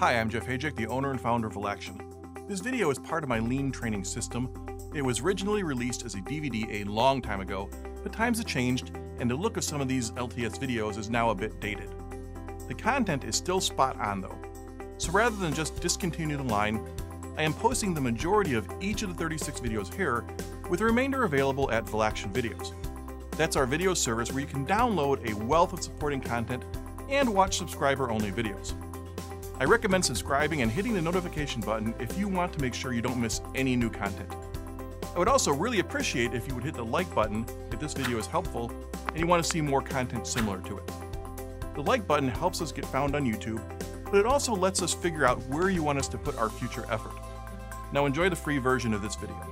Hi, I'm Jeff Hajek, the owner and founder of Velaction. This video is part of my lean training system. It was originally released as a DVD a long time ago, but times have changed, and the look of some of these LTS videos is now a bit dated. The content is still spot on though, so rather than just discontinue the line, I am posting the majority of each of the 36 videos here, with the remainder available at Velaction Videos. That's our video service where you can download a wealth of supporting content and watch subscriber only videos. I recommend subscribing and hitting the notification button if you want to make sure you don't miss any new content. I would also really appreciate if you would hit the like button if this video is helpful and you want to see more content similar to it. The like button helps us get found on YouTube, but it also lets us figure out where you want us to put our future effort. Now enjoy the free version of this video.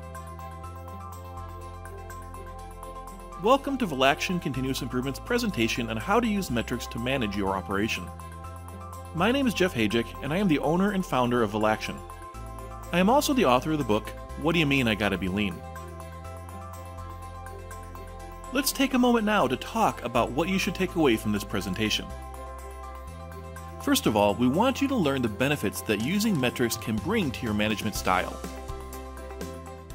Welcome to Velaction Continuous Improvement's presentation on how to use metrics to manage your operation. My name is Jeff Hajek, and I am the owner and founder of Velaction. I am also the author of the book, What Do You Mean I Gotta Be Lean? Let's take a moment now to talk about what you should take away from this presentation. First of all, we want you to learn the benefits that using metrics can bring to your management style.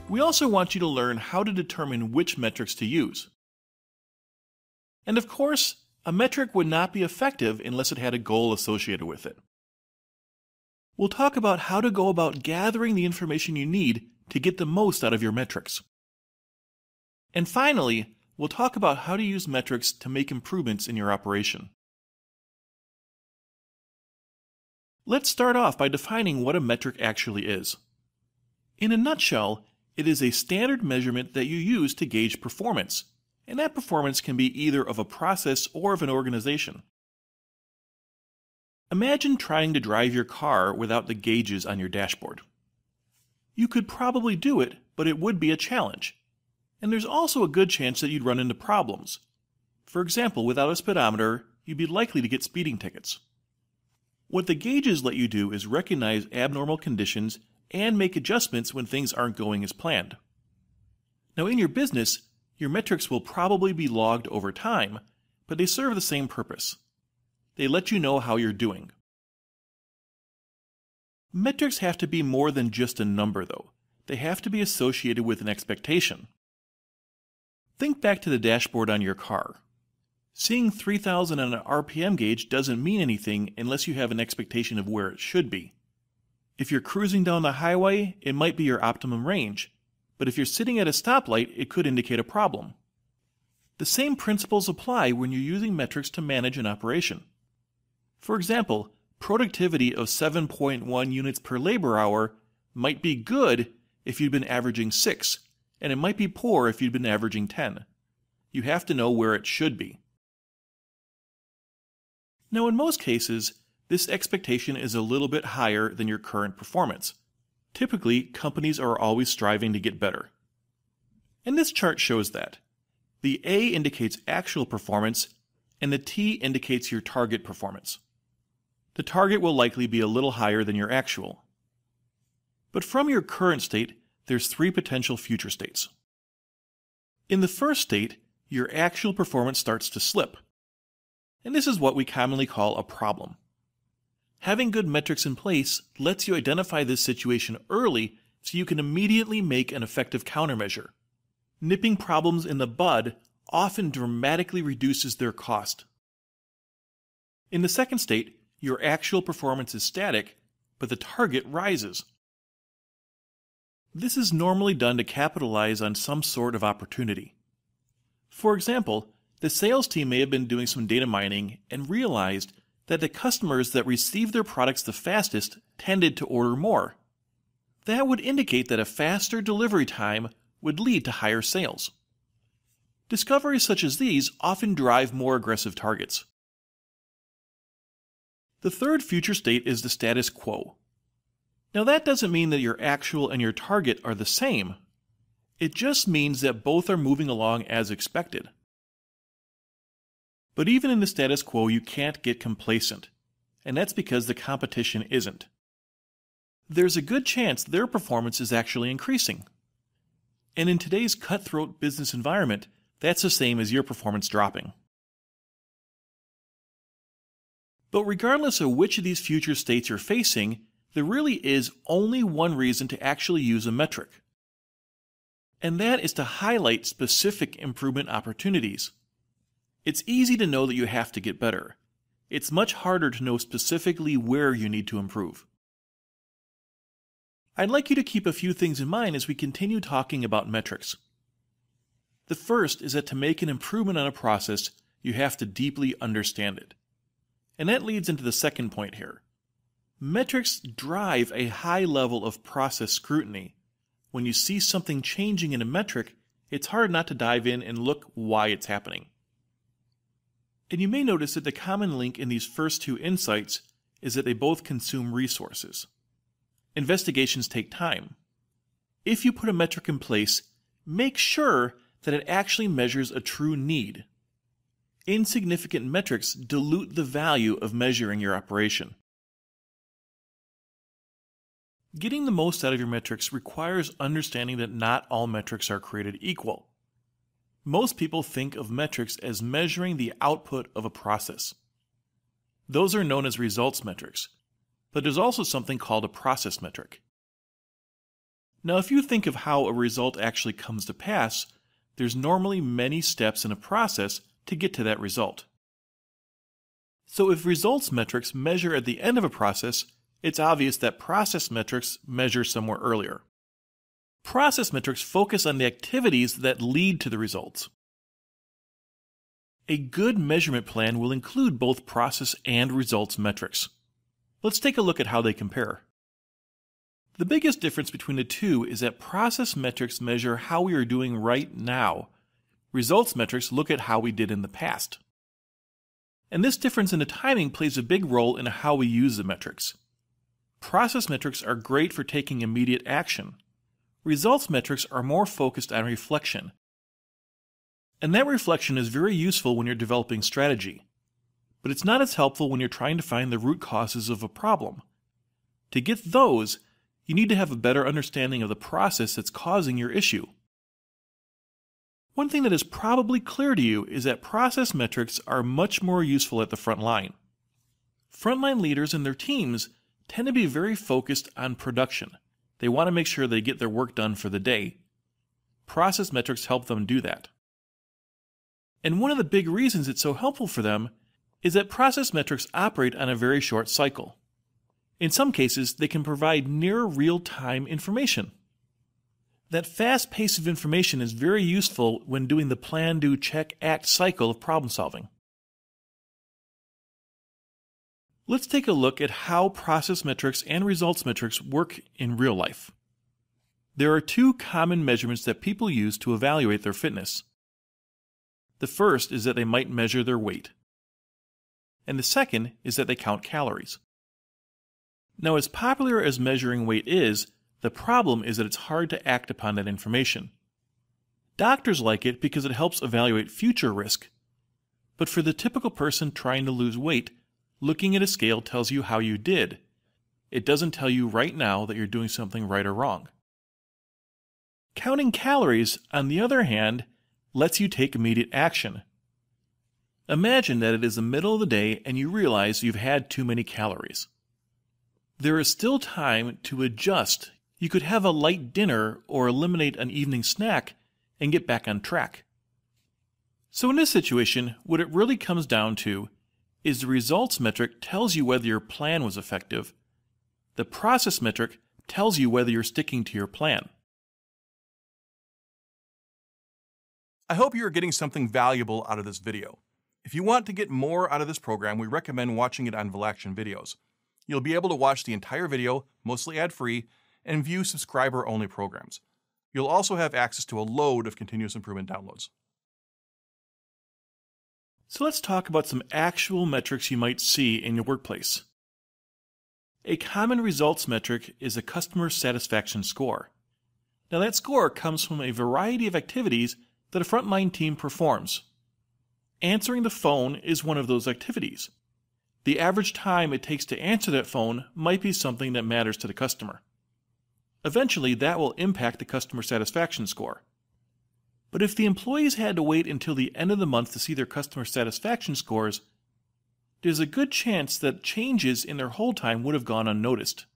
We also want you to learn how to determine which metrics to use. And of course, a metric would not be effective unless it had a goal associated with it. We'll talk about how to go about gathering the information you need to get the most out of your metrics. And finally, we'll talk about how to use metrics to make improvements in your operation. Let's start off by defining what a metric actually is. In a nutshell, it is a standard measurement that you use to gauge performance and that performance can be either of a process or of an organization. Imagine trying to drive your car without the gauges on your dashboard. You could probably do it, but it would be a challenge. And there's also a good chance that you'd run into problems. For example, without a speedometer, you'd be likely to get speeding tickets. What the gauges let you do is recognize abnormal conditions and make adjustments when things aren't going as planned. Now, in your business, your metrics will probably be logged over time, but they serve the same purpose. They let you know how you're doing. Metrics have to be more than just a number, though. They have to be associated with an expectation. Think back to the dashboard on your car. Seeing 3000 on an RPM gauge doesn't mean anything unless you have an expectation of where it should be. If you're cruising down the highway, it might be your optimum range, but if you're sitting at a stoplight, it could indicate a problem. The same principles apply when you're using metrics to manage an operation. For example, productivity of 7.1 units per labor hour might be good if you'd been averaging 6, and it might be poor if you'd been averaging 10. You have to know where it should be. Now, in most cases, this expectation is a little bit higher than your current performance. Typically, companies are always striving to get better. And this chart shows that. The A indicates actual performance, and the T indicates your target performance. The target will likely be a little higher than your actual. But from your current state, there's three potential future states. In the first state, your actual performance starts to slip. And this is what we commonly call a problem. Having good metrics in place lets you identify this situation early so you can immediately make an effective countermeasure. Nipping problems in the bud often dramatically reduces their cost. In the second state, your actual performance is static, but the target rises. This is normally done to capitalize on some sort of opportunity. For example, the sales team may have been doing some data mining and realized that the customers that received their products the fastest tended to order more. That would indicate that a faster delivery time would lead to higher sales. Discoveries such as these often drive more aggressive targets. The third future state is the status quo. Now, that doesn't mean that your actual and your target are the same. It just means that both are moving along as expected. But even in the status quo, you can't get complacent, and that's because the competition isn't. There's a good chance their performance is actually increasing. And in today's cutthroat business environment, that's the same as your performance dropping. But regardless of which of these future states you're facing, there really is only one reason to actually use a metric. And that is to highlight specific improvement opportunities. It's easy to know that you have to get better. It's much harder to know specifically where you need to improve. I'd like you to keep a few things in mind as we continue talking about metrics. The first is that to make an improvement on a process, you have to deeply understand it. And that leads into the second point here. Metrics drive a high level of process scrutiny. When you see something changing in a metric, it's hard not to dive in and look why it's happening. And you may notice that the common link in these first two insights is that they both consume resources. Investigations take time. If you put a metric in place, make sure that it actually measures a true need. Insignificant metrics dilute the value of measuring your operation. Getting the most out of your metrics requires understanding that not all metrics are created equal. Most people think of metrics as measuring the output of a process. Those are known as results metrics, but there's also something called a process metric. Now, if you think of how a result actually comes to pass, there's normally many steps in a process to get to that result. So if results metrics measure at the end of a process, it's obvious that process metrics measure somewhere earlier. Process metrics focus on the activities that lead to the results. A good measurement plan will include both process and results metrics. Let's take a look at how they compare. The biggest difference between the two is that process metrics measure how we are doing right now. Results metrics look at how we did in the past. And this difference in the timing plays a big role in how we use the metrics. Process metrics are great for taking immediate action. Results metrics are more focused on reflection. And that reflection is very useful when you're developing strategy. But it's not as helpful when you're trying to find the root causes of a problem. To get those, you need to have a better understanding of the process that's causing your issue. One thing that is probably clear to you is that process metrics are much more useful at the front line. Frontline leaders and their teams tend to be very focused on production. They want to make sure they get their work done for the day. Process metrics help them do that. And one of the big reasons it's so helpful for them is that process metrics operate on a very short cycle. In some cases, they can provide near real time information. That fast pace of information is very useful when doing the plan, do, check, act cycle of problem solving. Let's take a look at how process metrics and results metrics work in real life. There are two common measurements that people use to evaluate their fitness. The first is that they might measure their weight, and the second is that they count calories. Now, as popular as measuring weight is, the problem is that it's hard to act upon that information. Doctors like it because it helps evaluate future risk. But for the typical person trying to lose weight, looking at a scale tells you how you did. It doesn't tell you right now that you're doing something right or wrong. Counting calories, on the other hand, lets you take immediate action. Imagine that it is the middle of the day and you realize you've had too many calories. There is still time to adjust. You could have a light dinner or eliminate an evening snack and get back on track. So, in this situation, what it really comes down to is the results metric tells you whether your plan was effective, the process metric tells you whether you're sticking to your plan. I hope you are getting something valuable out of this video. If you want to get more out of this program, we recommend watching it on Velaction Videos. You'll be able to watch the entire video, mostly ad-free, and view subscriber-only programs. You'll also have access to a load of continuous improvement downloads. So let's talk about some actual metrics you might see in your workplace. A common results metric is a customer satisfaction score. Now, that score comes from a variety of activities that a frontline team performs. Answering the phone is one of those activities. The average time it takes to answer that phone might be something that matters to the customer. Eventually, that will impact the customer satisfaction score. But if the employees had to wait until the end of the month to see their customer satisfaction scores, there's a good chance that changes in their hold time would have gone unnoticed.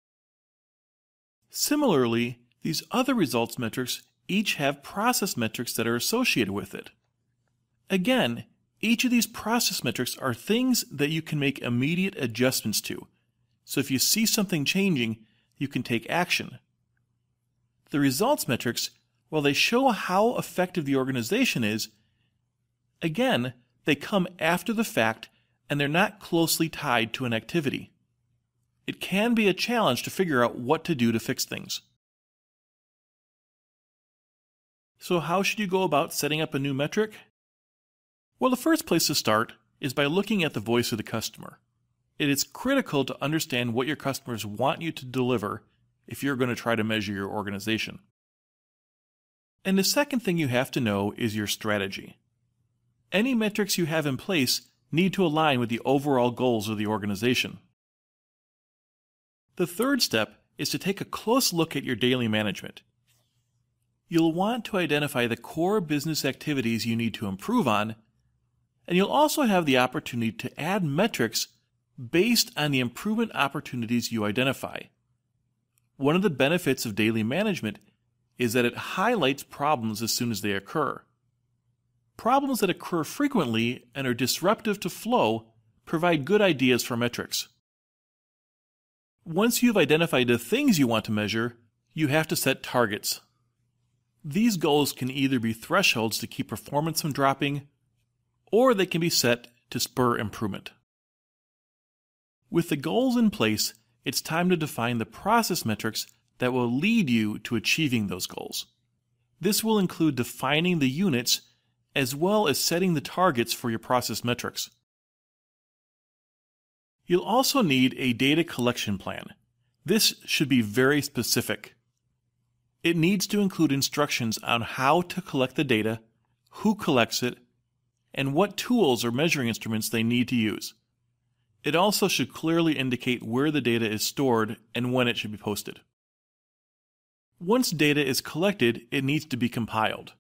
Similarly, these other results metrics each have process metrics that are associated with it. Again, each of these process metrics are things that you can make immediate adjustments to. So if you see something changing, you can take action. The results metrics, while they show how effective the organization is, again, they come after the fact and they're not closely tied to an activity. It can be a challenge to figure out what to do to fix things. So, how should you go about setting up a new metric? Well, the first place to start is by looking at the voice of the customer. It is critical to understand what your customers want you to deliver if you're going to try to measure your organization. And the second thing you have to know is your strategy. Any metrics you have in place need to align with the overall goals of the organization. The third step is to take a close look at your daily management. You'll want to identify the core business activities you need to improve on, and you'll also have the opportunity to add metrics based on the improvement opportunities you identify. One of the benefits of daily management is that it highlights problems as soon as they occur. Problems that occur frequently and are disruptive to flow provide good ideas for metrics. Once you've identified the things you want to measure, you have to set targets. These goals can either be thresholds to keep performance from dropping, or they can be set to spur improvement. With the goals in place, it's time to define the process metrics that will lead you to achieving those goals. This will include defining the units as well as setting the targets for your process metrics. You'll also need a data collection plan. This should be very specific. It needs to include instructions on how to collect the data, who collects it, and what tools or measuring instruments they need to use. It also should clearly indicate where the data is stored and when it should be posted. Once data is collected, it needs to be compiled.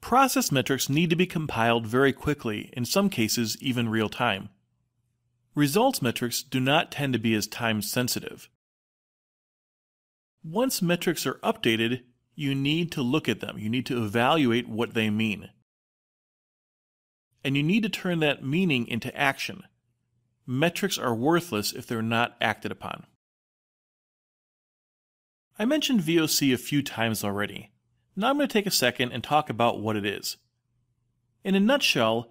Process metrics need to be compiled very quickly, in some cases even real time. Results metrics do not tend to be as time sensitive. Once metrics are updated, you need to look at them. You need to evaluate what they mean. And you need to turn that meaning into action metrics are worthless if they're not acted upon. I mentioned VOC a few times already. Now I'm going to take a second and talk about what it is. In a nutshell,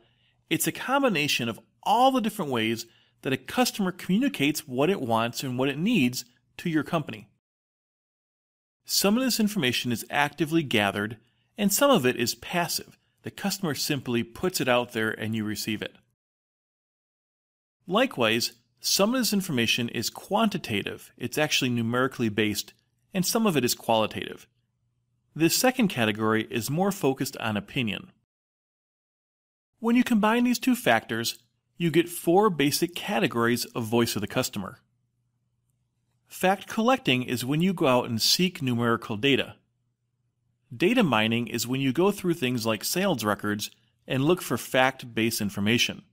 it's a combination of all the different ways that a customer communicates what it wants and what it needs to your company. Some of this information is actively gathered, and some of it is passive. The customer simply puts it out there and you receive it. Likewise, some of this information is quantitative, it's actually numerically based, and some of it is qualitative. This second category is more focused on opinion. When you combine these two factors, you get four basic categories of voice of the customer. Fact collecting is when you go out and seek numerical data. Data mining is when you go through things like sales records and look for fact based information.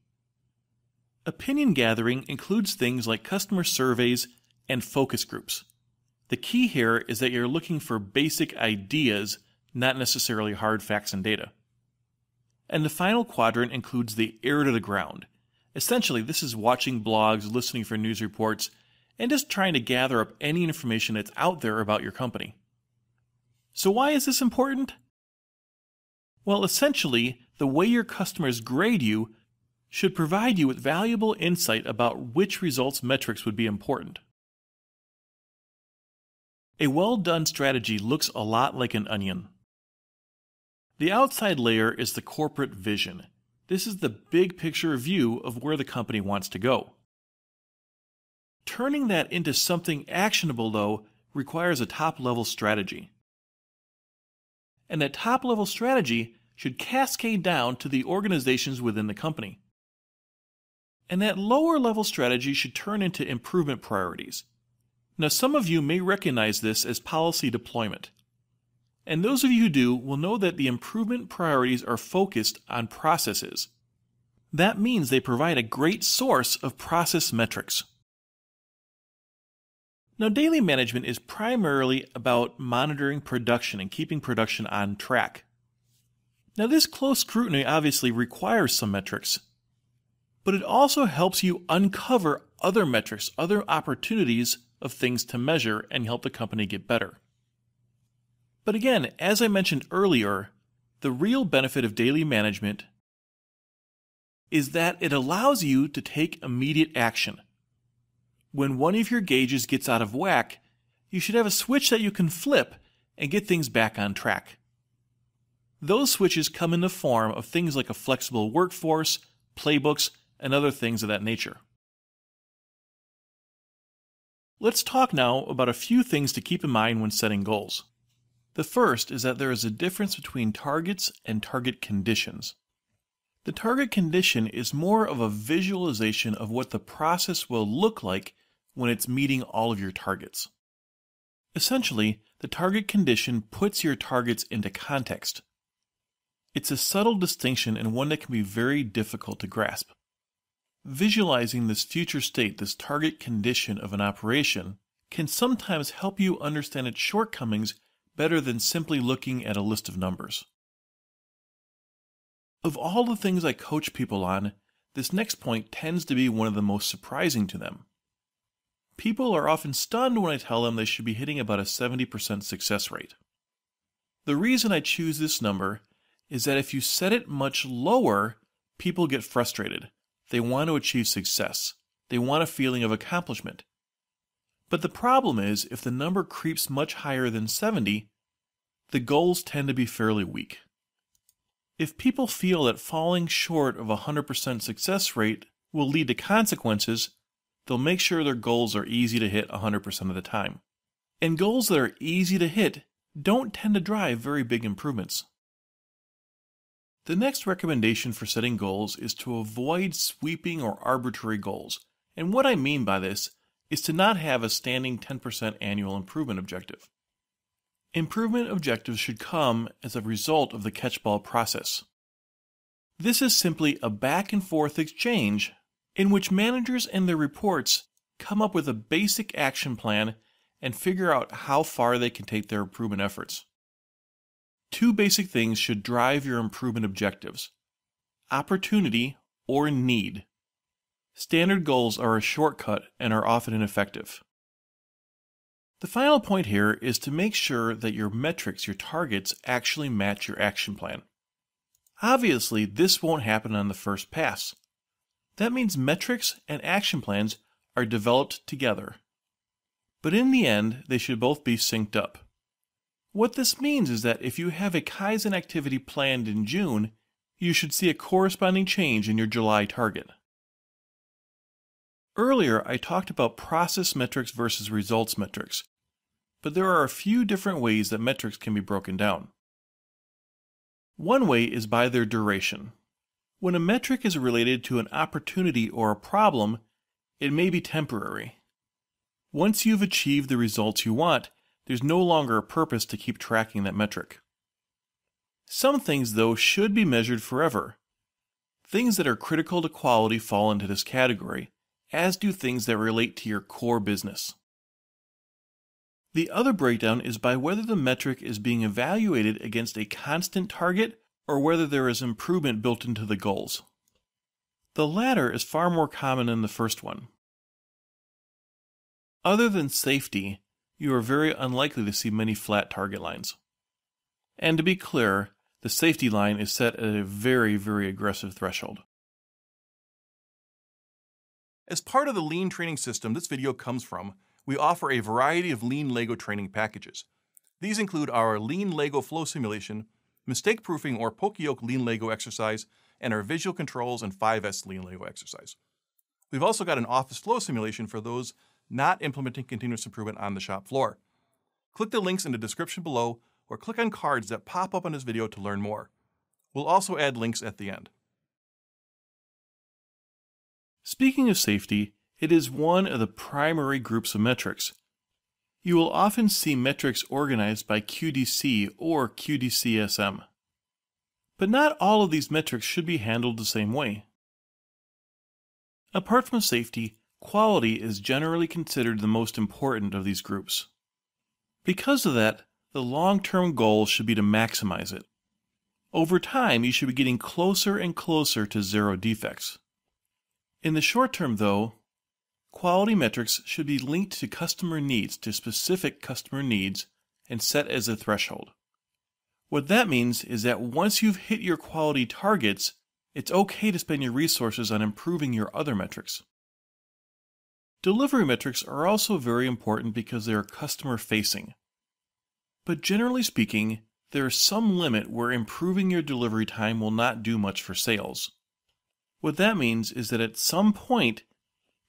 Opinion gathering includes things like customer surveys and focus groups. The key here is that you're looking for basic ideas, not necessarily hard facts and data. And the final quadrant includes the ear to the ground. Essentially, this is watching blogs, listening for news reports, and just trying to gather up any information that's out there about your company. So, why is this important? Well, essentially, the way your customers grade you should provide you with valuable insight about which results metrics would be important. A well done strategy looks a lot like an onion. The outside layer is the corporate vision. This is the big picture view of where the company wants to go. Turning that into something actionable, though, requires a top level strategy. And that top level strategy should cascade down to the organizations within the company. And that lower level strategy should turn into improvement priorities. Now, some of you may recognize this as policy deployment. And those of you who do will know that the improvement priorities are focused on processes. That means they provide a great source of process metrics. Now, daily management is primarily about monitoring production and keeping production on track. Now, this close scrutiny obviously requires some metrics, but it also helps you uncover other metrics, other opportunities of things to measure and help the company get better. But again, as I mentioned earlier, the real benefit of daily management is that it allows you to take immediate action. When one of your gauges gets out of whack, you should have a switch that you can flip and get things back on track. Those switches come in the form of things like a flexible workforce, playbooks, and other things of that nature. Let's talk now about a few things to keep in mind when setting goals. The first is that there is a difference between targets and target conditions. The target condition is more of a visualization of what the process will look like when it's meeting all of your targets. Essentially, the target condition puts your targets into context. It's a subtle distinction and one that can be very difficult to grasp. Visualizing this future state, this target condition of an operation, can sometimes help you understand its shortcomings better than simply looking at a list of numbers. Of all the things I coach people on, this next point tends to be one of the most surprising to them. People are often stunned when I tell them they should be hitting about a 70% success rate. The reason I choose this number is that if you set it much lower, people get frustrated. They want to achieve success. They want a feeling of accomplishment. But the problem is, if the number creeps much higher than 70, the goals tend to be fairly weak. If people feel that falling short of a 100% success rate will lead to consequences, they'll make sure their goals are easy to hit 100% of the time. And goals that are easy to hit don't tend to drive very big improvements. The next recommendation for setting goals is to avoid sweeping or arbitrary goals. And what I mean by this is to not have a standing 10% annual improvement objective. Improvement objectives should come as a result of the catchball process. This is simply a back and forth exchange in which managers and their reports come up with a basic action plan and figure out how far they can take their improvement efforts. Two basic things should drive your improvement objectives opportunity or need. Standard goals are a shortcut and are often ineffective. The final point here is to make sure that your metrics, your targets, actually match your action plan. Obviously, this won't happen on the first pass. That means metrics and action plans are developed together. But in the end, they should both be synced up. What this means is that if you have a Kaizen activity planned in June, you should see a corresponding change in your July target. Earlier, I talked about process metrics versus results metrics, but there are a few different ways that metrics can be broken down. One way is by their duration. When a metric is related to an opportunity or a problem, it may be temporary. Once you've achieved the results you want, there's no longer a purpose to keep tracking that metric. Some things, though, should be measured forever. Things that are critical to quality fall into this category, as do things that relate to your core business. The other breakdown is by whether the metric is being evaluated against a constant target or whether there is improvement built into the goals. The latter is far more common than the first one. Other than safety, you are very unlikely to see many flat target lines. And to be clear, the safety line is set at a very, very aggressive threshold. As part of the lean training system this video comes from, we offer a variety of lean Lego training packages. These include our lean Lego flow simulation, mistake proofing or Poka-yoke lean Lego exercise, and our visual controls and 5S lean Lego exercise. We've also got an office flow simulation for those not implementing continuous improvement on the shop floor. Click the links in the description below or click on cards that pop up on this video to learn more. We'll also add links at the end. Speaking of safety, it is one of the primary groups of metrics. You will often see metrics organized by QDC or QDCSM. But not all of these metrics should be handled the same way. Apart from safety, quality is generally considered the most important of these groups. Because of that, the long term goal should be to maximize it. Over time, you should be getting closer and closer to zero defects. In the short term, though, quality metrics should be linked to customer needs, to specific customer needs, and set as a threshold. What that means is that once you've hit your quality targets, it's okay to spend your resources on improving your other metrics. Delivery metrics are also very important because they are customer facing. But generally speaking, there is some limit where improving your delivery time will not do much for sales. What that means is that at some point,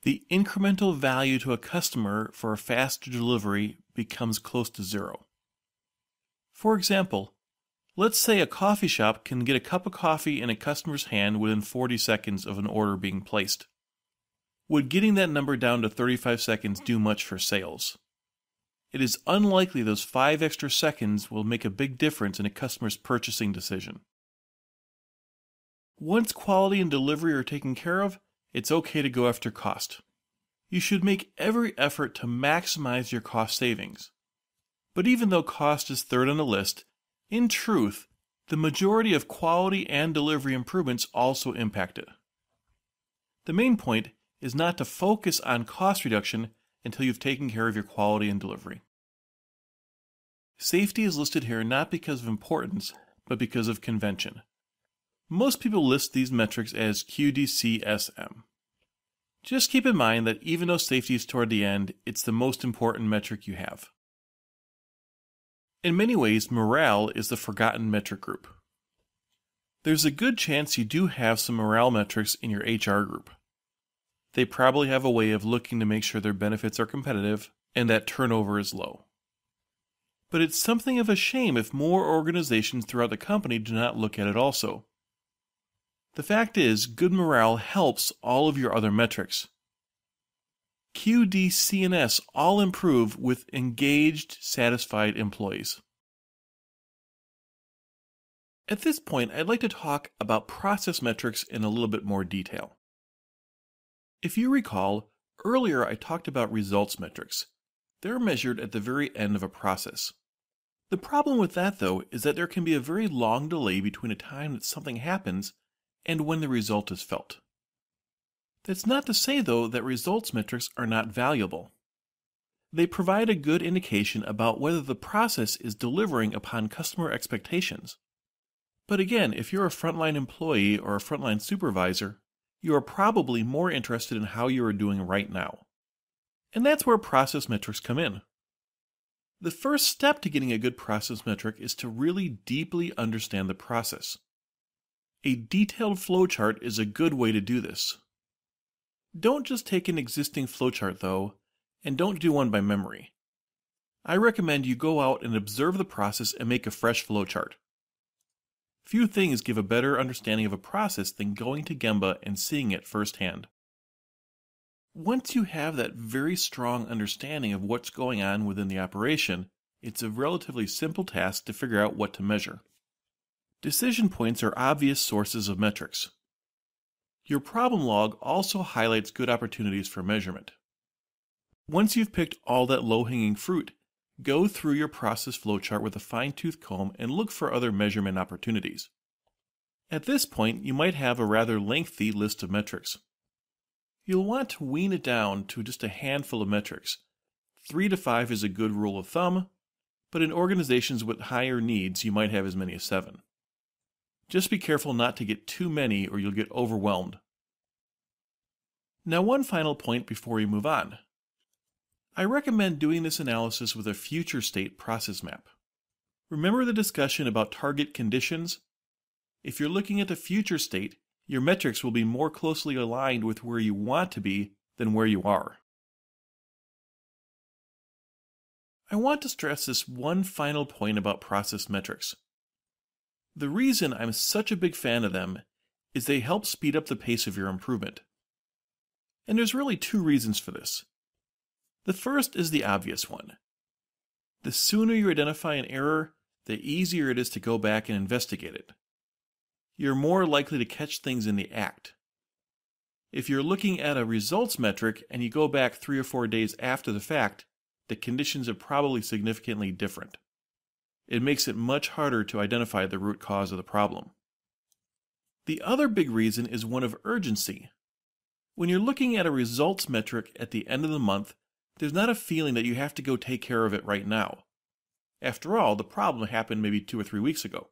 the incremental value to a customer for a faster delivery becomes close to zero. For example, let's say a coffee shop can get a cup of coffee in a customer's hand within 40 seconds of an order being placed. Would getting that number down to 35 seconds do much for sales? it is unlikely those five extra seconds will make a big difference in a customer's purchasing decision. Once quality and delivery are taken care of, it's okay to go after cost. You should make every effort to maximize your cost savings. But even though cost is third on the list, in truth, the majority of quality and delivery improvements also impact it. The main point is not to focus on cost reduction until you've taken care of your quality and delivery. Safety is listed here not because of importance, but because of convention. Most people list these metrics as QDCSM. Just keep in mind that even though safety is toward the end, it's the most important metric you have. In many ways, morale is the forgotten metric group. There's a good chance you do have some morale metrics in your HR group. They probably have a way of looking to make sure their benefits are competitive and that turnover is low. But it's something of a shame if more organizations throughout the company do not look at it also. The fact is, good morale helps all of your other metrics. QDCNS all improve with engaged, satisfied employees. At this point, I'd like to talk about process metrics in a little bit more detail. If you recall, earlier I talked about results metrics. They're measured at the very end of a process. The problem with that, though, is that there can be a very long delay between a time that something happens and when the result is felt. That's not to say, though, that results metrics are not valuable. They provide a good indication about whether the process is delivering upon customer expectations. But again, if you're a frontline employee or a frontline supervisor, you are probably more interested in how you are doing right now. And that's where process metrics come in. The first step to getting a good process metric is to really deeply understand the process. A detailed flowchart is a good way to do this. Don't just take an existing flowchart though, and don't do one by memory. I recommend you go out and observe the process and make a fresh flowchart. Few things give a better understanding of a process than going to Gemba and seeing it firsthand. Once you have that very strong understanding of what's going on within the operation, it's a relatively simple task to figure out what to measure. Decision points are obvious sources of metrics. Your problem log also highlights good opportunities for measurement. Once you've picked all that low hanging fruit, Go through your process flowchart with a fine tooth comb and look for other measurement opportunities. At this point, you might have a rather lengthy list of metrics. You'll want to wean it down to just a handful of metrics. Three to five is a good rule of thumb, but in organizations with higher needs, you might have as many as seven. Just be careful not to get too many or you'll get overwhelmed. Now, one final point before we move on. I recommend doing this analysis with a future state process map. Remember the discussion about target conditions? If you're looking at the future state, your metrics will be more closely aligned with where you want to be than where you are. I want to stress this one final point about process metrics. The reason I'm such a big fan of them is they help speed up the pace of your improvement. And there's really two reasons for this. The first is the obvious one. The sooner you identify an error, the easier it is to go back and investigate it. You're more likely to catch things in the act. If you're looking at a results metric and you go back three or four days after the fact, the conditions are probably significantly different. It makes it much harder to identify the root cause of the problem. The other big reason is one of urgency. When you're looking at a results metric at the end of the month, there's not a feeling that you have to go take care of it right now. After all, the problem happened maybe two or three weeks ago.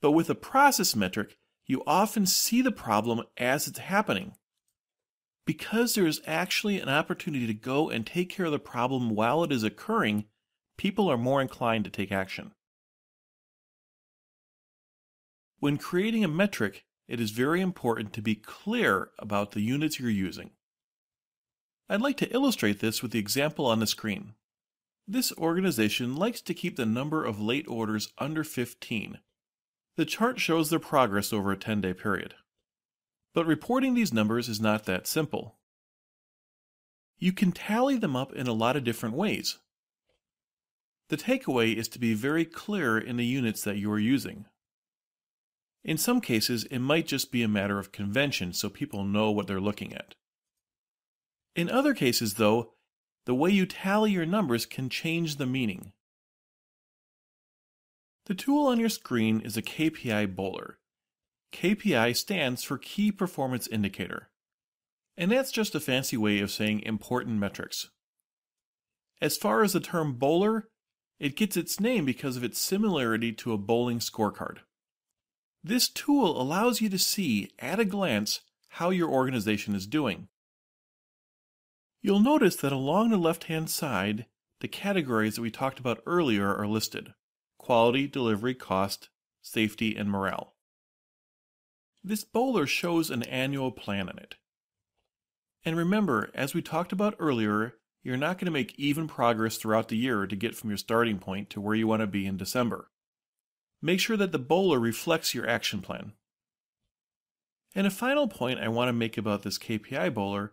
But with a process metric, you often see the problem as it's happening. Because there is actually an opportunity to go and take care of the problem while it is occurring, people are more inclined to take action. When creating a metric, it is very important to be clear about the units you're using. I'd like to illustrate this with the example on the screen. This organization likes to keep the number of late orders under 15. The chart shows their progress over a 10 day period. But reporting these numbers is not that simple. You can tally them up in a lot of different ways. The takeaway is to be very clear in the units that you are using. In some cases, it might just be a matter of convention so people know what they're looking at. In other cases, though, the way you tally your numbers can change the meaning. The tool on your screen is a KPI bowler. KPI stands for Key Performance Indicator. And that's just a fancy way of saying important metrics. As far as the term bowler, it gets its name because of its similarity to a bowling scorecard. This tool allows you to see at a glance how your organization is doing. You'll notice that along the left-hand side, the categories that we talked about earlier are listed. Quality, delivery, cost, safety, and morale. This bowler shows an annual plan in it. And remember, as we talked about earlier, you're not going to make even progress throughout the year to get from your starting point to where you want to be in December. Make sure that the bowler reflects your action plan. And a final point I want to make about this KPI bowler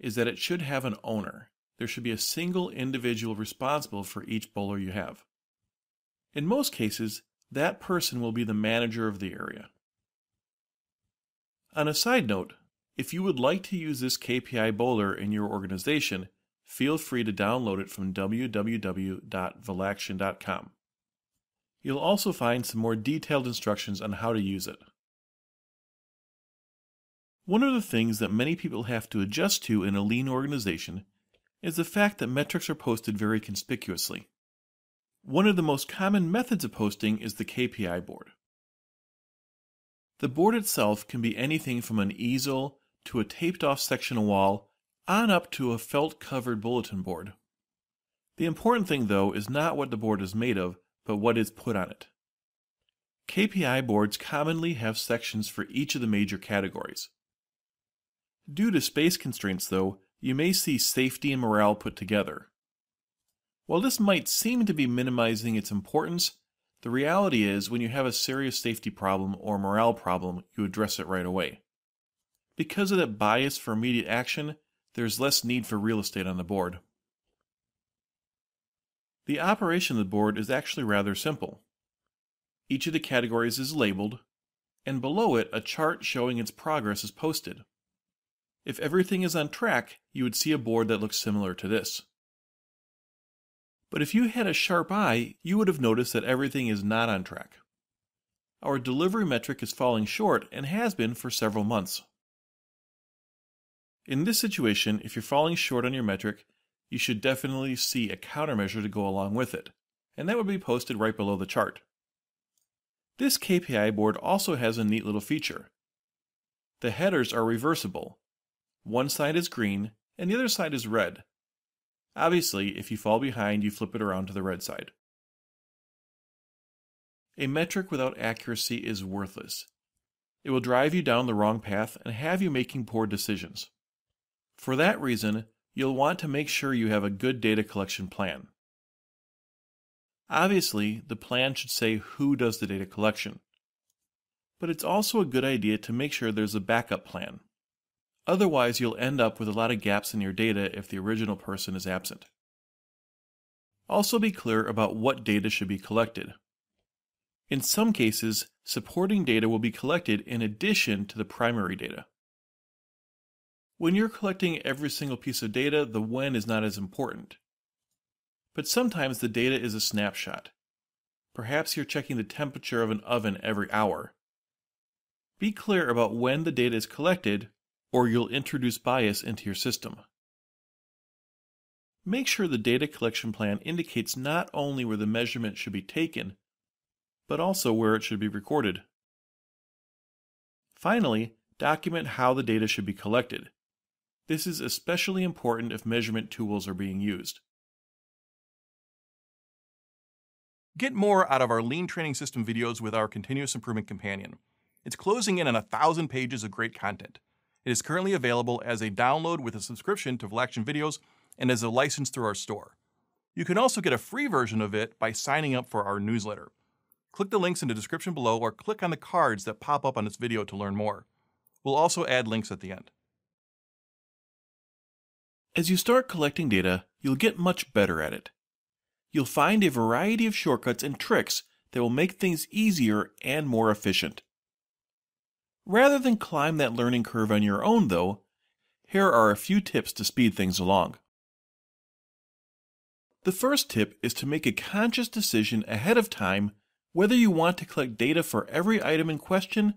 is that it should have an owner. There should be a single individual responsible for each bowler you have. In most cases, that person will be the manager of the area. On a side note, if you would like to use this KPI bowler in your organization, feel free to download it from www.velaction.com. You'll also find some more detailed instructions on how to use it. One of the things that many people have to adjust to in a lean organization is the fact that metrics are posted very conspicuously. One of the most common methods of posting is the KPI board. The board itself can be anything from an easel to a taped off section of wall on up to a felt covered bulletin board. The important thing, though, is not what the board is made of, but what is put on it. KPI boards commonly have sections for each of the major categories. Due to space constraints, though, you may see safety and morale put together. While this might seem to be minimizing its importance, the reality is when you have a serious safety problem or morale problem, you address it right away. Because of that bias for immediate action, there's less need for real estate on the board. The operation of the board is actually rather simple. Each of the categories is labeled, and below it a chart showing its progress is posted. If everything is on track, you would see a board that looks similar to this. But if you had a sharp eye, you would have noticed that everything is not on track. Our delivery metric is falling short and has been for several months. In this situation, if you're falling short on your metric, you should definitely see a countermeasure to go along with it, and that would be posted right below the chart. This KPI board also has a neat little feature. The headers are reversible, one side is green, and the other side is red. Obviously, if you fall behind, you flip it around to the red side. A metric without accuracy is worthless. It will drive you down the wrong path and have you making poor decisions. For that reason, you'll want to make sure you have a good data collection plan. Obviously, the plan should say who does the data collection. But it's also a good idea to make sure there's a backup plan. Otherwise, you'll end up with a lot of gaps in your data if the original person is absent. Also be clear about what data should be collected. In some cases, supporting data will be collected in addition to the primary data. When you're collecting every single piece of data, the when is not as important. But sometimes the data is a snapshot. Perhaps you're checking the temperature of an oven every hour. Be clear about when the data is collected, or you'll introduce bias into your system. Make sure the data collection plan indicates not only where the measurement should be taken, but also where it should be recorded. Finally, document how the data should be collected. This is especially important if measurement tools are being used. Get more out of our Lean Training System videos with our Continuous Improvement Companion. It's closing in on a thousand pages of great content. It is currently available as a download with a subscription to Velaction Videos and as a license through our store. You can also get a free version of it by signing up for our newsletter. Click the links in the description below or click on the cards that pop up on this video to learn more. We'll also add links at the end. As you start collecting data, you'll get much better at it. You'll find a variety of shortcuts and tricks that will make things easier and more efficient. Rather than climb that learning curve on your own, though, here are a few tips to speed things along. The first tip is to make a conscious decision ahead of time whether you want to collect data for every item in question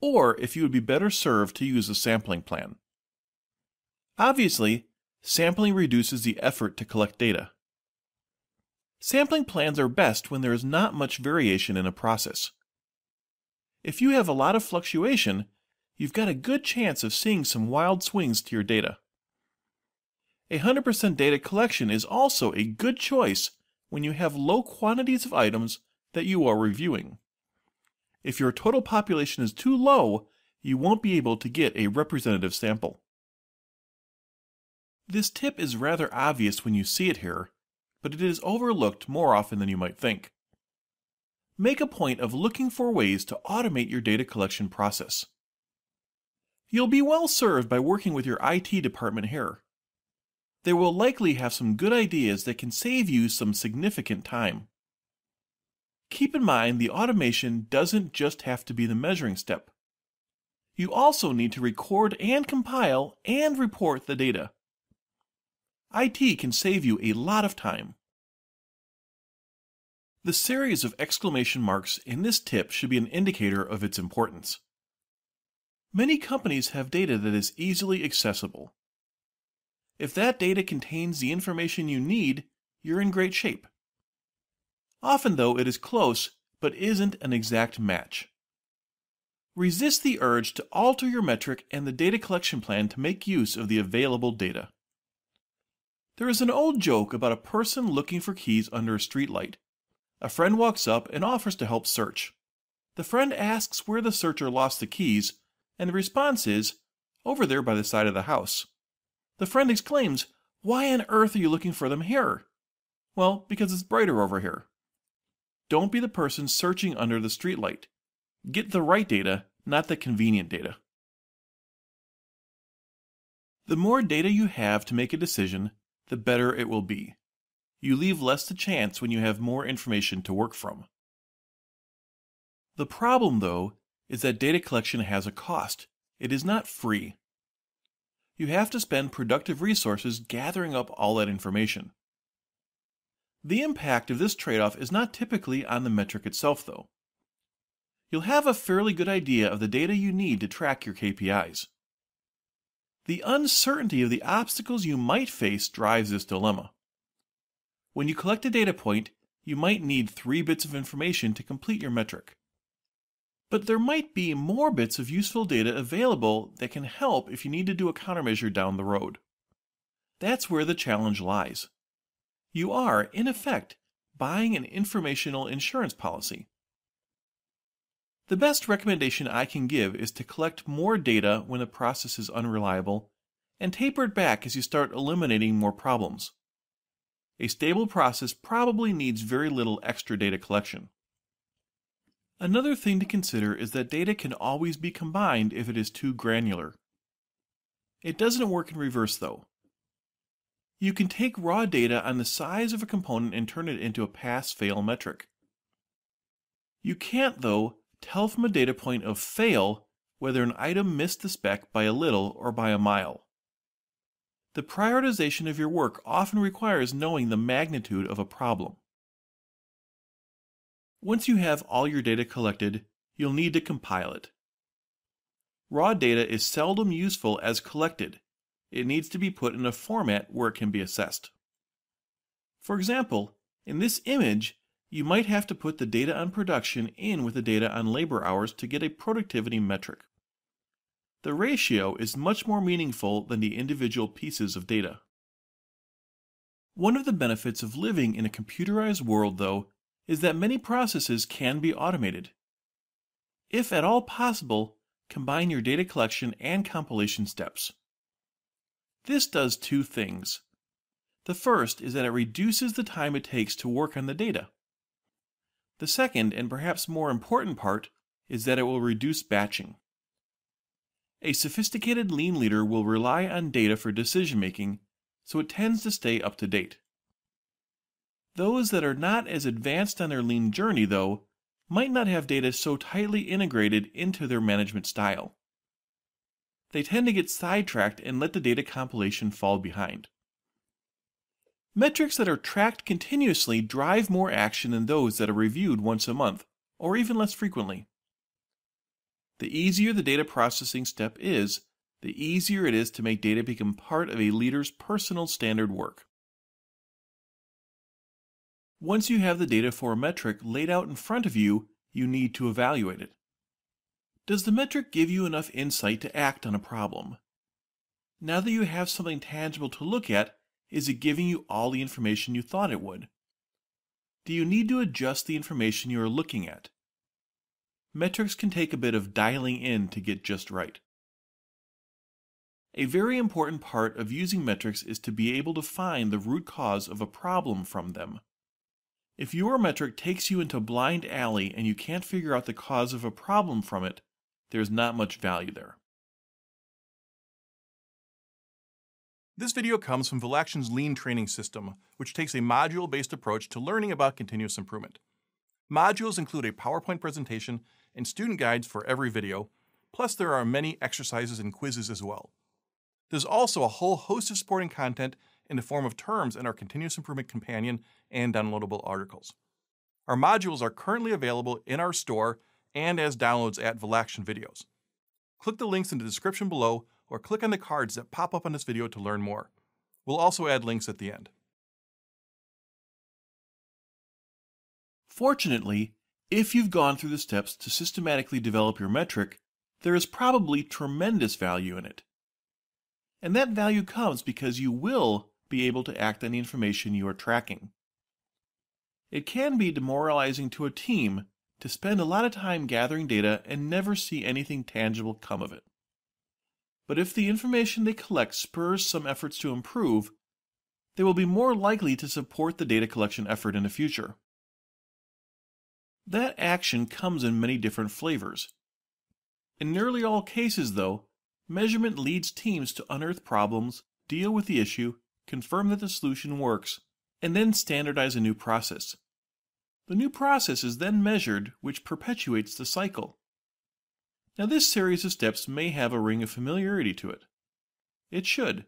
or if you would be better served to use a sampling plan. Obviously, sampling reduces the effort to collect data. Sampling plans are best when there is not much variation in a process. If you have a lot of fluctuation, you've got a good chance of seeing some wild swings to your data. A 100% data collection is also a good choice when you have low quantities of items that you are reviewing. If your total population is too low, you won't be able to get a representative sample. This tip is rather obvious when you see it here, but it is overlooked more often than you might think. Make a point of looking for ways to automate your data collection process. You'll be well served by working with your IT department here. They will likely have some good ideas that can save you some significant time. Keep in mind the automation doesn't just have to be the measuring step. You also need to record and compile and report the data. IT can save you a lot of time. The series of exclamation marks in this tip should be an indicator of its importance. Many companies have data that is easily accessible. If that data contains the information you need, you're in great shape. Often, though, it is close, but isn't an exact match. Resist the urge to alter your metric and the data collection plan to make use of the available data. There is an old joke about a person looking for keys under a streetlight. A friend walks up and offers to help search. The friend asks where the searcher lost the keys, and the response is, over there by the side of the house. The friend exclaims, Why on earth are you looking for them here? Well, because it's brighter over here. Don't be the person searching under the streetlight. Get the right data, not the convenient data. The more data you have to make a decision, the better it will be. You leave less to chance when you have more information to work from. The problem, though, is that data collection has a cost. It is not free. You have to spend productive resources gathering up all that information. The impact of this trade off is not typically on the metric itself, though. You'll have a fairly good idea of the data you need to track your KPIs. The uncertainty of the obstacles you might face drives this dilemma. When you collect a data point, you might need three bits of information to complete your metric. But there might be more bits of useful data available that can help if you need to do a countermeasure down the road. That's where the challenge lies. You are, in effect, buying an informational insurance policy. The best recommendation I can give is to collect more data when the process is unreliable and taper it back as you start eliminating more problems. A stable process probably needs very little extra data collection. Another thing to consider is that data can always be combined if it is too granular. It doesn't work in reverse though. You can take raw data on the size of a component and turn it into a pass-fail metric. You can't, though, tell from a data point of fail whether an item missed the spec by a little or by a mile. The prioritization of your work often requires knowing the magnitude of a problem. Once you have all your data collected, you'll need to compile it. Raw data is seldom useful as collected. It needs to be put in a format where it can be assessed. For example, in this image, you might have to put the data on production in with the data on labor hours to get a productivity metric. The ratio is much more meaningful than the individual pieces of data. One of the benefits of living in a computerized world, though, is that many processes can be automated. If at all possible, combine your data collection and compilation steps. This does two things. The first is that it reduces the time it takes to work on the data. The second, and perhaps more important part, is that it will reduce batching. A sophisticated lean leader will rely on data for decision making, so it tends to stay up to date. Those that are not as advanced on their lean journey, though, might not have data so tightly integrated into their management style. They tend to get sidetracked and let the data compilation fall behind. Metrics that are tracked continuously drive more action than those that are reviewed once a month, or even less frequently. The easier the data processing step is, the easier it is to make data become part of a leader's personal standard work. Once you have the data for a metric laid out in front of you, you need to evaluate it. Does the metric give you enough insight to act on a problem? Now that you have something tangible to look at, is it giving you all the information you thought it would? Do you need to adjust the information you are looking at? Metrics can take a bit of dialing in to get just right. A very important part of using metrics is to be able to find the root cause of a problem from them. If your metric takes you into a blind alley and you can't figure out the cause of a problem from it, there's not much value there. This video comes from Velaction's Lean Training System, which takes a module-based approach to learning about continuous improvement. Modules include a PowerPoint presentation and student guides for every video, plus there are many exercises and quizzes as well. There's also a whole host of supporting content in the form of terms in our Continuous Improvement Companion and downloadable articles. Our modules are currently available in our store and as downloads at Velaction Videos. Click the links in the description below or click on the cards that pop up on this video to learn more. We'll also add links at the end. Fortunately, if you've gone through the steps to systematically develop your metric, there is probably tremendous value in it. And that value comes because you will be able to act on the information you are tracking. It can be demoralizing to a team to spend a lot of time gathering data and never see anything tangible come of it. But if the information they collect spurs some efforts to improve, they will be more likely to support the data collection effort in the future. That action comes in many different flavors. In nearly all cases, though, measurement leads teams to unearth problems, deal with the issue, confirm that the solution works, and then standardize a new process. The new process is then measured, which perpetuates the cycle. Now, this series of steps may have a ring of familiarity to it. It should.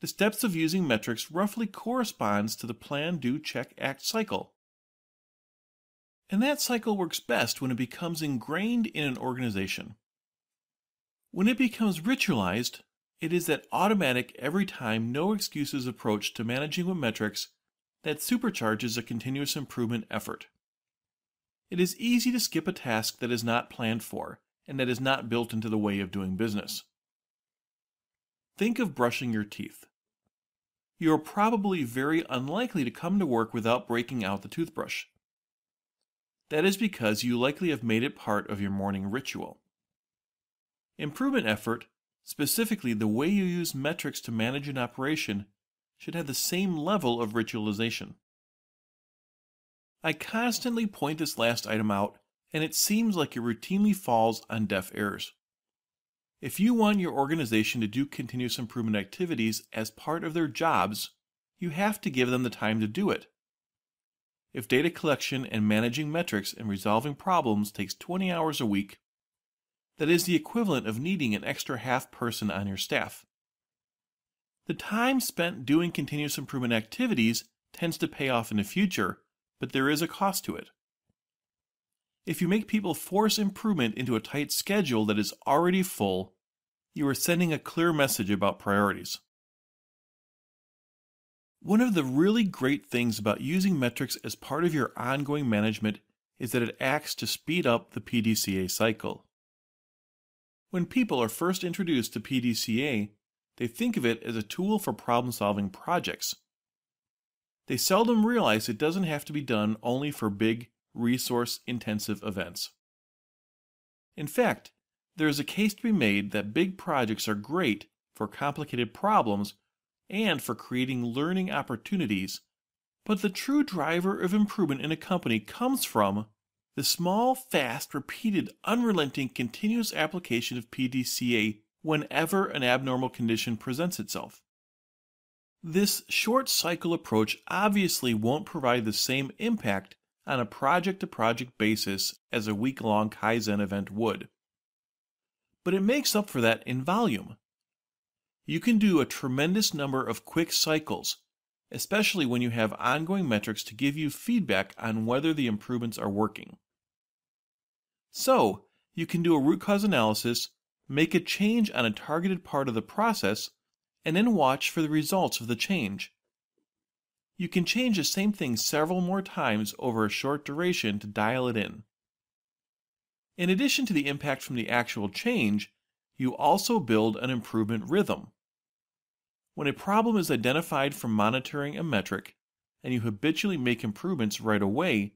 The steps of using metrics roughly corresponds to the plan, do, check, act cycle. And that cycle works best when it becomes ingrained in an organization. When it becomes ritualized, it is that automatic, every time, no excuses approach to managing with metrics that supercharges a continuous improvement effort. It is easy to skip a task that is not planned for and that is not built into the way of doing business. Think of brushing your teeth. You are probably very unlikely to come to work without breaking out the toothbrush. That is because you likely have made it part of your morning ritual. Improvement effort, specifically the way you use metrics to manage an operation, should have the same level of ritualization. I constantly point this last item out, and it seems like it routinely falls on deaf ears. If you want your organization to do continuous improvement activities as part of their jobs, you have to give them the time to do it. If data collection and managing metrics and resolving problems takes 20 hours a week, that is the equivalent of needing an extra half person on your staff. The time spent doing continuous improvement activities tends to pay off in the future, but there is a cost to it. If you make people force improvement into a tight schedule that is already full, you are sending a clear message about priorities. One of the really great things about using metrics as part of your ongoing management is that it acts to speed up the PDCA cycle. When people are first introduced to PDCA, they think of it as a tool for problem solving projects. They seldom realize it doesn't have to be done only for big, resource intensive events. In fact, there is a case to be made that big projects are great for complicated problems and for creating learning opportunities, but the true driver of improvement in a company comes from the small, fast, repeated, unrelenting, continuous application of PDCA whenever an abnormal condition presents itself. This short cycle approach obviously won't provide the same impact on a project to project basis as a week long Kaizen event would. But it makes up for that in volume. You can do a tremendous number of quick cycles, especially when you have ongoing metrics to give you feedback on whether the improvements are working. So, you can do a root cause analysis, make a change on a targeted part of the process, and then watch for the results of the change. You can change the same thing several more times over a short duration to dial it in. In addition to the impact from the actual change, you also build an improvement rhythm. When a problem is identified from monitoring a metric, and you habitually make improvements right away,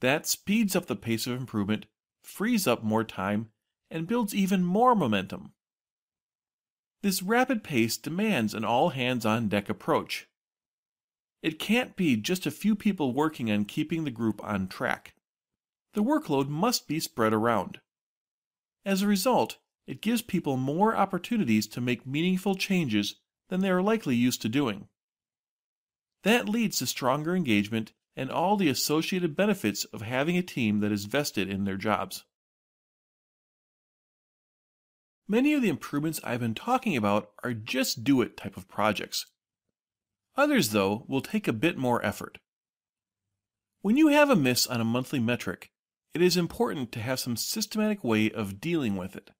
that speeds up the pace of improvement frees up more time, and builds even more momentum. This rapid pace demands an all hands on deck approach. It can't be just a few people working on keeping the group on track. The workload must be spread around. As a result, it gives people more opportunities to make meaningful changes than they are likely used to doing. That leads to stronger engagement and all the associated benefits of having a team that is vested in their jobs. Many of the improvements I've been talking about are just do it type of projects. Others, though, will take a bit more effort. When you have a miss on a monthly metric, it is important to have some systematic way of dealing with it.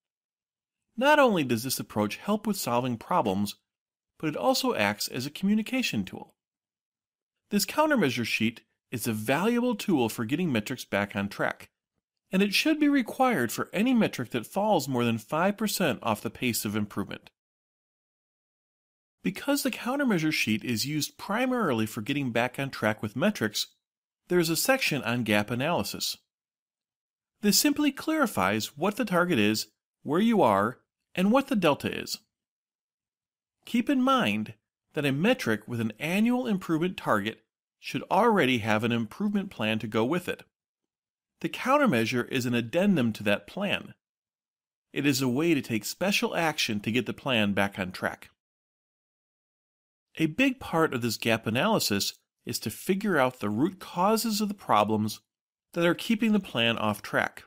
Not only does this approach help with solving problems, but it also acts as a communication tool. This countermeasure sheet is a valuable tool for getting metrics back on track, and it should be required for any metric that falls more than 5% off the pace of improvement. Because the countermeasure sheet is used primarily for getting back on track with metrics, there is a section on gap analysis. This simply clarifies what the target is, where you are, and what the delta is. Keep in mind that a metric with an annual improvement target should already have an improvement plan to go with it. The countermeasure is an addendum to that plan. It is a way to take special action to get the plan back on track. A big part of this gap analysis is to figure out the root causes of the problems that are keeping the plan off track.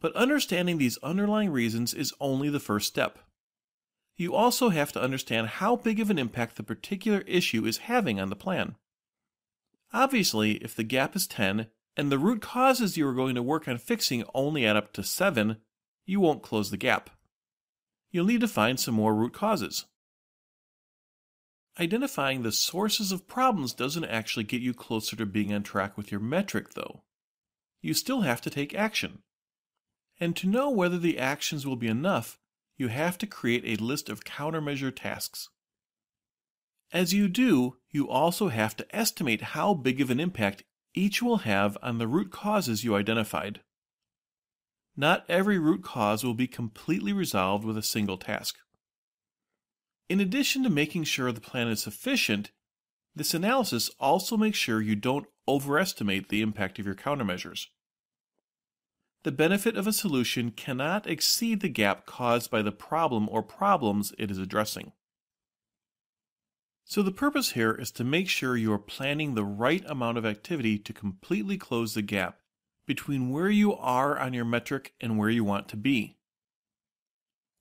But understanding these underlying reasons is only the first step. You also have to understand how big of an impact the particular issue is having on the plan. Obviously, if the gap is 10 and the root causes you are going to work on fixing only add up to 7, you won't close the gap. You'll need to find some more root causes. Identifying the sources of problems doesn't actually get you closer to being on track with your metric, though. You still have to take action. And to know whether the actions will be enough, you have to create a list of countermeasure tasks. As you do, you also have to estimate how big of an impact each will have on the root causes you identified. Not every root cause will be completely resolved with a single task. In addition to making sure the plan is sufficient, this analysis also makes sure you don't overestimate the impact of your countermeasures. The benefit of a solution cannot exceed the gap caused by the problem or problems it is addressing. So the purpose here is to make sure you are planning the right amount of activity to completely close the gap between where you are on your metric and where you want to be.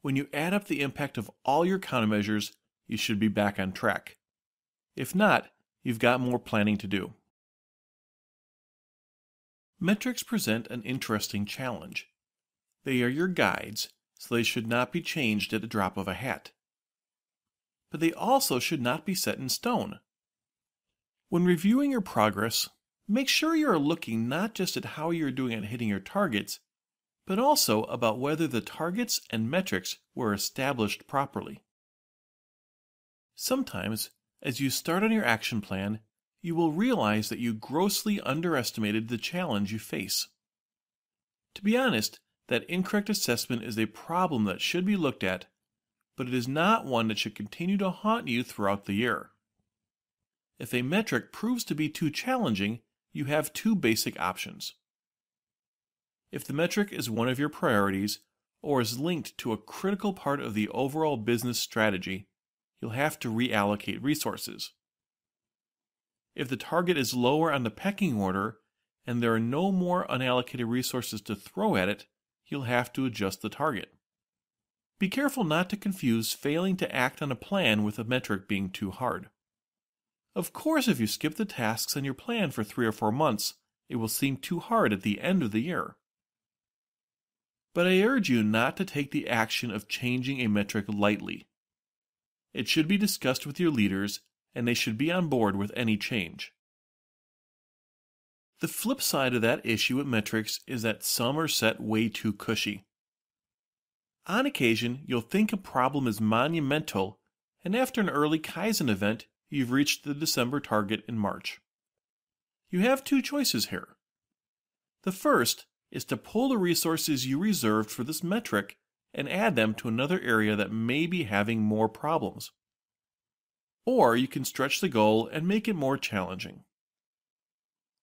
When you add up the impact of all your countermeasures, you should be back on track. If not, you've got more planning to do. Metrics present an interesting challenge. They are your guides, so they should not be changed at the drop of a hat. But they also should not be set in stone. When reviewing your progress, make sure you are looking not just at how you're doing at hitting your targets, but also about whether the targets and metrics were established properly. Sometimes, as you start on your action plan, you will realize that you grossly underestimated the challenge you face. To be honest, that incorrect assessment is a problem that should be looked at, but it is not one that should continue to haunt you throughout the year. If a metric proves to be too challenging, you have two basic options. If the metric is one of your priorities or is linked to a critical part of the overall business strategy, you'll have to reallocate resources. If the target is lower on the pecking order and there are no more unallocated resources to throw at it, you'll have to adjust the target. Be careful not to confuse failing to act on a plan with a metric being too hard. Of course, if you skip the tasks on your plan for three or four months, it will seem too hard at the end of the year. But I urge you not to take the action of changing a metric lightly. It should be discussed with your leaders, and they should be on board with any change. The flip side of that issue with metrics is that some are set way too cushy. On occasion, you'll think a problem is monumental, and after an early Kaizen event, you've reached the December target in March. You have two choices here. The first is to pull the resources you reserved for this metric and add them to another area that may be having more problems. Or you can stretch the goal and make it more challenging.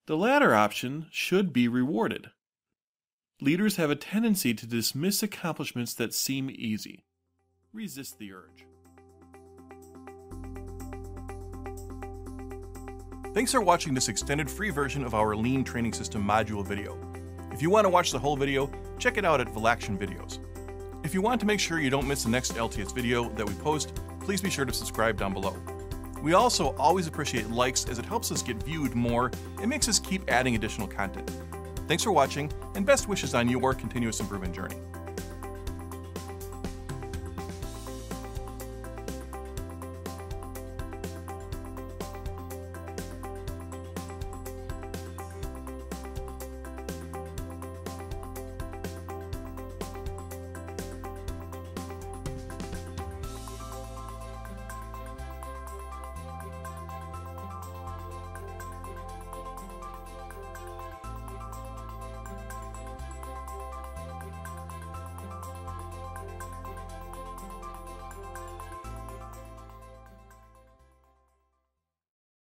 The latter option should be rewarded. Leaders have a tendency to dismiss accomplishments that seem easy. Resist the urge. Thanks for watching this extended free version of our Lean Training System module video. If you want to watch the whole video, check it out at Velaction Videos. If you want to make sure you don't miss the next LTS video that we post, please be sure to subscribe down below. We also always appreciate likes as it helps us get viewed more and makes us keep adding additional content. Thanks for watching, and best wishes on your continuous improvement journey.